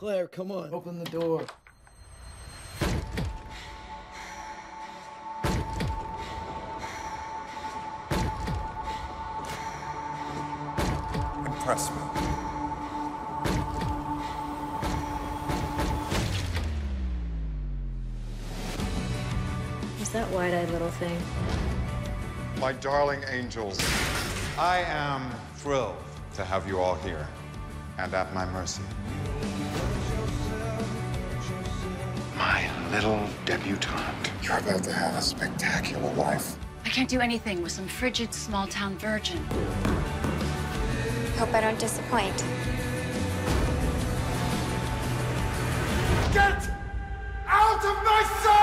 Claire, come on. Open the door. Impress me. Who's that wide-eyed little thing? My darling angels, I am thrilled to have you all here and at my mercy. Little debutante. You're about to have a spectacular life. I can't do anything with some frigid small town virgin. Hope I don't disappoint. Get out of my sight!